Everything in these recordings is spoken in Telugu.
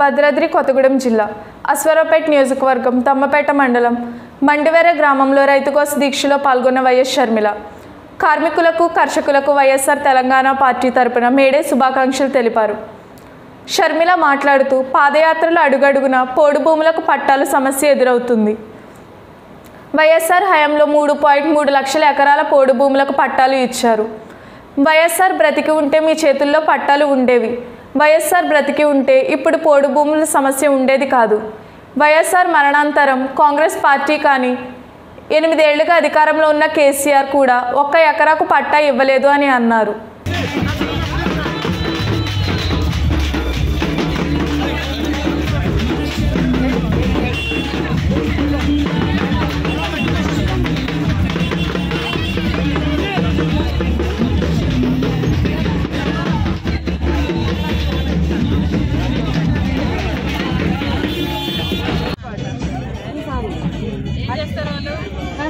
భద్రాద్రి కొత్తగూడెం జిల్లా అశ్వరావుపేట నియోజకవర్గం తమ్మపేట మండలం మండివేర గ్రామంలో రైతుకోస దీక్షలో పాల్గొన్న వైఎస్ షర్మిల. కార్మికులకు కర్షకులకు వైఎస్ఆర్ తెలంగాణ పార్టీ తరపున మేడే శుభాకాంక్షలు తెలిపారు. షర్మిల మాట్లాడుతూ పాదయాత్రలు అడుగడుగున పోడు భూములకు పట్టాల సమస్య ఎదురవుతుంది. వైఎస్ఆర్ హయాంలో మూడు పాయింట్ మూడు లక్షల ఎకరాల పోడు భూములకు పట్టాలు ఇచ్చారు. వైఎస్ఆర్ బ్రతికి ఉంటే మీ చేతుల్లో పట్టాలు ఉండేవి. వైఎస్ఆర్ బ్రతికి ఉంటే ఇప్పుడు పోడు భూముల సమస్య ఉండేది కాదు. వైఎస్ఆర్ మరణాంతరం కాంగ్రెస్ పార్టీ కానీ ఎనిమిదేళ్ళుగా అధికారంలో ఉన్న కేసీఆర్ కూడా ఒక్క ఎకరాకు పట్టా ఇవ్వలేదు అని అన్నారు.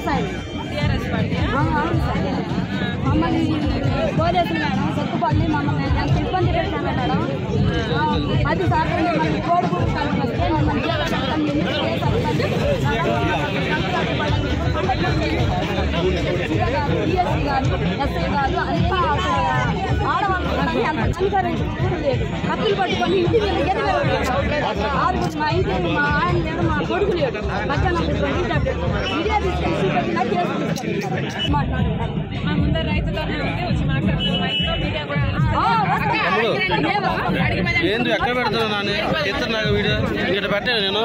సార్. మమ్మల్ని పోలీసులు మేడం సత్తుపల్లి మమ్మల్ని ఎంత ఇబ్బంది పెట్టాం మేడం అది సాగరం మమ్మల్ని కోడి గుడి కలిపి వస్తే కూడా లేదు కత్తులు పట్టుకొని ఇంటి మీద ఆరుగురు మా ఇంటి మా ఆయన లేడు మా కొడుకు లేడు మధ్యాహ్నం తీసుకొని మా ముందర రైతులోనే ఉంది వచ్చి ఏంది ఎక్కడ పెడుతున్నా నాన్న ఎత్తున్నా నాకు వీడియో ఇక్కడ పెట్టాను నేను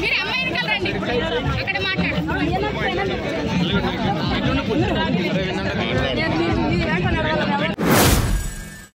మీరు అమ్మాయిని కలరండి అక్కడ